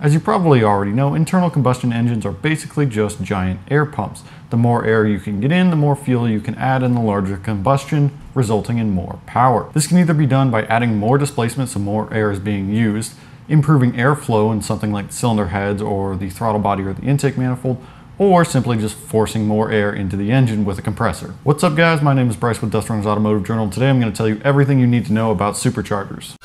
As you probably already know, internal combustion engines are basically just giant air pumps. The more air you can get in, the more fuel you can add and the larger combustion, resulting in more power. This can either be done by adding more displacement so more air is being used, improving airflow in something like cylinder heads or the throttle body or the intake manifold, or simply just forcing more air into the engine with a compressor. What's up guys, my name is Bryce with Dust Runners Automotive Journal. Today I'm going to tell you everything you need to know about superchargers.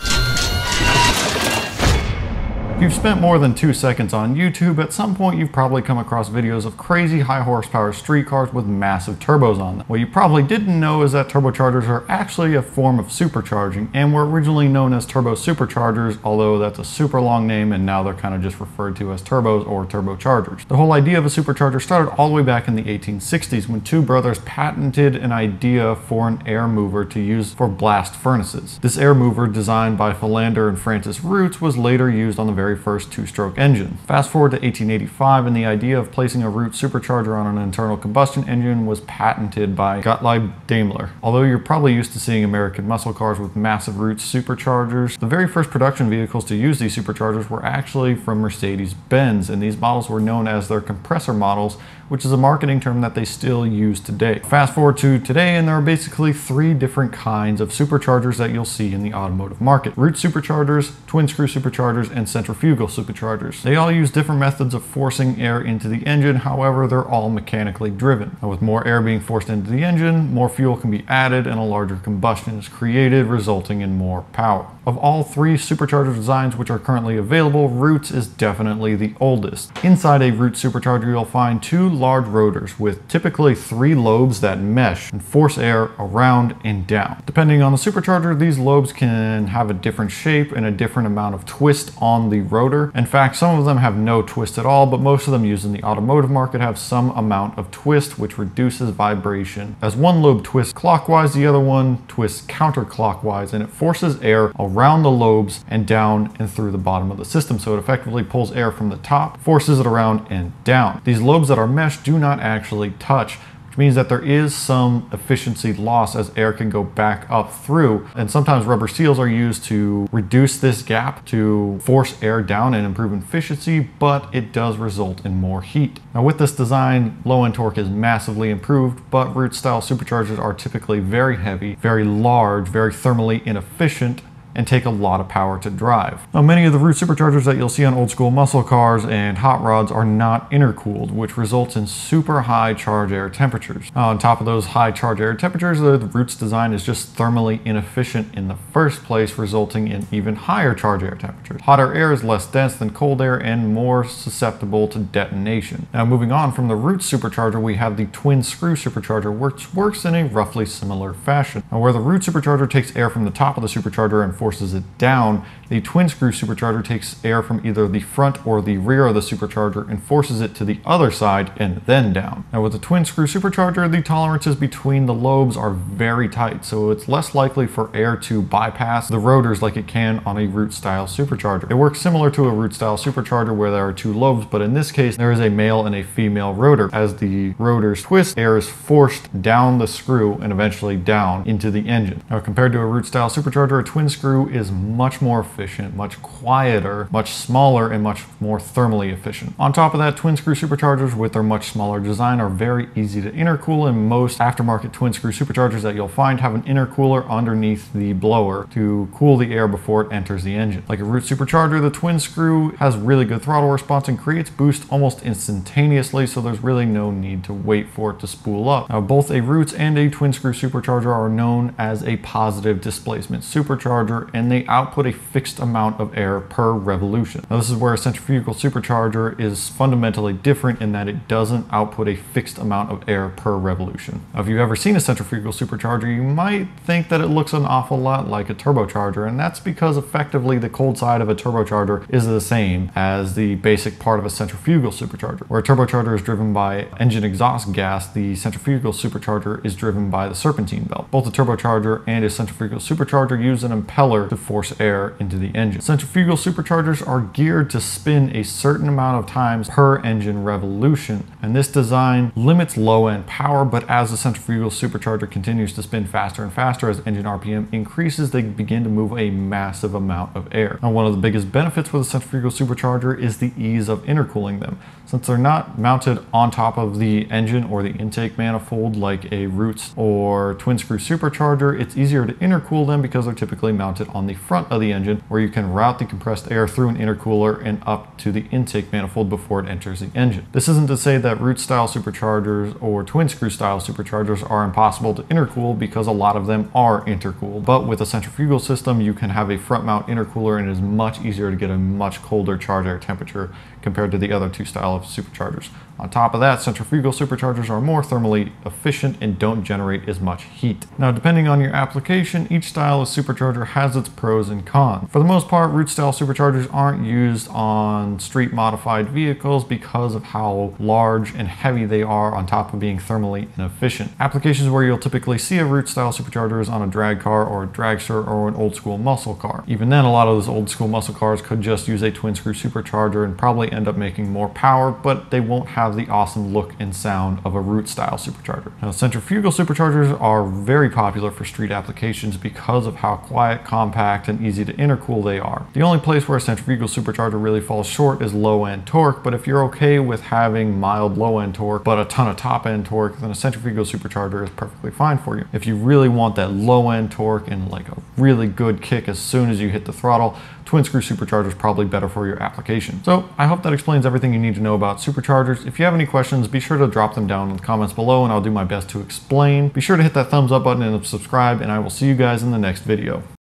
If you've spent more than two seconds on YouTube, at some point you've probably come across videos of crazy high horsepower street cars with massive turbos on them. What you probably didn't know is that turbochargers are actually a form of supercharging and were originally known as turbo superchargers, although that's a super long name and now they're kind of just referred to as turbos or turbochargers. The whole idea of a supercharger started all the way back in the 1860s when two brothers patented an idea for an air mover to use for blast furnaces. This air mover, designed by Philander and Francis Roots, was later used on the very first two-stroke engine. Fast forward to 1885 and the idea of placing a Roots supercharger on an internal combustion engine was patented by Gottlieb Daimler. Although you're probably used to seeing American muscle cars with massive Roots superchargers, the very first production vehicles to use these superchargers were actually from Mercedes-Benz and these models were known as their compressor models which is a marketing term that they still use today. Fast forward to today and there are basically three different kinds of superchargers that you'll see in the automotive market. Roots superchargers, twin screw superchargers, and centrifugal superchargers. They all use different methods of forcing air into the engine, however they're all mechanically driven. With more air being forced into the engine, more fuel can be added and a larger combustion is created, resulting in more power. Of all three supercharger designs which are currently available, Roots is definitely the oldest. Inside a Roots supercharger you'll find two large rotors with typically three lobes that mesh and force air around and down. Depending on the supercharger, these lobes can have a different shape and a different amount of twist on the rotor. In fact, some of them have no twist at all, but most of them used in the automotive market have some amount of twist which reduces vibration. As one lobe twists clockwise, the other one twists counterclockwise and it forces air around the lobes and down and through the bottom of the system. So it effectively pulls air from the top, forces it around and down. These lobes that are meshed do not actually touch which means that there is some efficiency loss as air can go back up through. And sometimes rubber seals are used to reduce this gap to force air down and improve efficiency, but it does result in more heat. Now with this design, low end torque is massively improved, but Roots style superchargers are typically very heavy, very large, very thermally inefficient, and take a lot of power to drive. Now many of the Roots superchargers that you'll see on old school muscle cars and hot rods are not intercooled, which results in super high charge air temperatures. Now, on top of those high charge air temperatures, the Roots design is just thermally inefficient in the first place, resulting in even higher charge air temperatures. Hotter air is less dense than cold air and more susceptible to detonation. Now moving on from the Roots supercharger, we have the twin screw supercharger, which works in a roughly similar fashion. Now where the Roots supercharger takes air from the top of the supercharger and forces it down, the twin screw supercharger takes air from either the front or the rear of the supercharger and forces it to the other side and then down. Now with the twin screw supercharger, the tolerances between the lobes are very tight, so it's less likely for air to bypass the rotors like it can on a Roots style supercharger. It works similar to a Roots style supercharger where there are two lobes, but in this case, there is a male and a female rotor. As the rotors twist, air is forced down the screw and eventually down into the engine. Now compared to a Roots style supercharger, a twin screw screw is much more efficient, much quieter, much smaller, and much more thermally efficient. On top of that, twin screw superchargers with their much smaller design are very easy to intercool and most aftermarket twin screw superchargers that you'll find have an intercooler underneath the blower to cool the air before it enters the engine. Like a Roots supercharger, the twin screw has really good throttle response and creates boost almost instantaneously, so there's really no need to wait for it to spool up. Now, both a Roots and a twin screw supercharger are known as a positive displacement supercharger and they output a fixed amount of air per revolution. Now this is where a centrifugal supercharger is fundamentally different in that it doesn't output a fixed amount of air per revolution. Now, if you've ever seen a centrifugal supercharger, you might think that it looks an awful lot like a turbocharger, and that's because effectively the cold side of a turbocharger is the same as the basic part of a centrifugal supercharger. Where a turbocharger is driven by engine exhaust gas, the centrifugal supercharger is driven by the serpentine belt. Both a turbocharger and a centrifugal supercharger use an impeller propeller to force air into the engine. Centrifugal superchargers are geared to spin a certain amount of times per engine revolution, and this design limits low end power, but as the centrifugal supercharger continues to spin faster and faster as engine RPM increases, they begin to move a massive amount of air. Now, one of the biggest benefits with a centrifugal supercharger is the ease of intercooling them. Since they're not mounted on top of the engine or the intake manifold like a Roots or twin screw supercharger, it's easier to intercool them because they're typically mounted on the front of the engine where you can route the compressed air through an intercooler and up to the intake manifold before it enters the engine. This isn't to say that Roots style superchargers or twin screw style superchargers are impossible to intercool because a lot of them are intercooled. But with a centrifugal system, you can have a front mount intercooler and it is much easier to get a much colder charge air temperature compared to the other two style of superchargers. On top of that, centrifugal superchargers are more thermally efficient and don't generate as much heat. Now, depending on your application, each style of supercharger has its pros and cons. For the most part, Roots style superchargers aren't used on street modified vehicles because of how large and heavy they are on top of being thermally inefficient. Applications where you'll typically see a Roots style supercharger is on a drag car or a dragster or an old school muscle car. Even then, a lot of those old school muscle cars could just use a twin screw supercharger and probably end up making more power, but they won't have have the awesome look and sound of a Roots style supercharger. Now, centrifugal superchargers are very popular for street applications because of how quiet, compact, and easy to intercool they are. The only place where a centrifugal supercharger really falls short is low end torque, but if you're okay with having mild low end torque but a ton of top end torque, then a centrifugal supercharger is perfectly fine for you. If you really want that low end torque and like a really good kick as soon as you hit the throttle, twin screw supercharger is probably better for your application. So I hope that explains everything you need to know about superchargers. If you have any questions, be sure to drop them down in the comments below and I'll do my best to explain. Be sure to hit that thumbs up button and subscribe and I will see you guys in the next video.